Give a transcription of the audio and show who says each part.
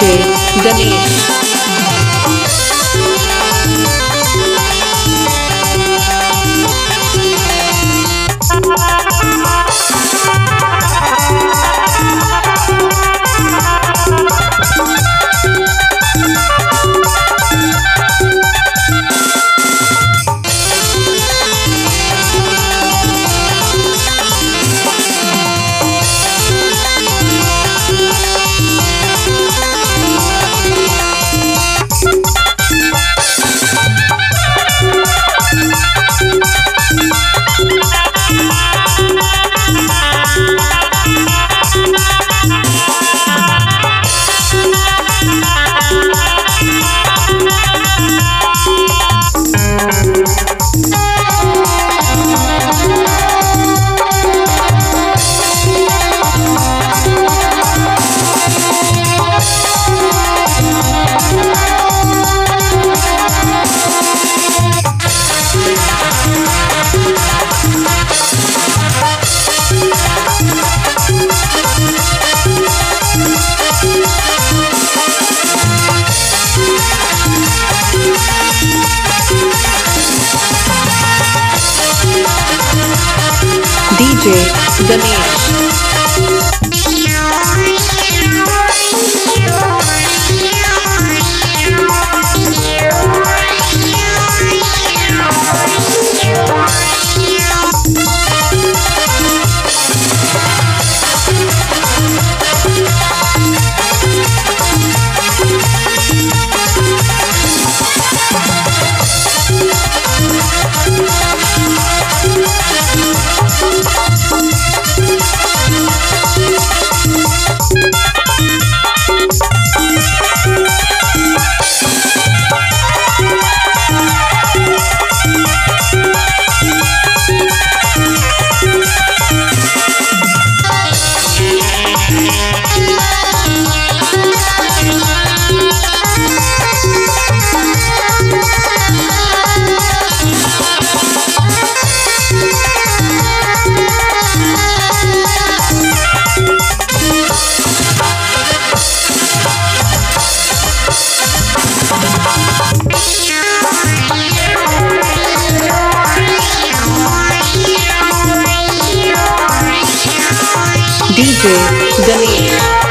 Speaker 1: DJ Ganesh. DJ Ganesh DJ Ganesh.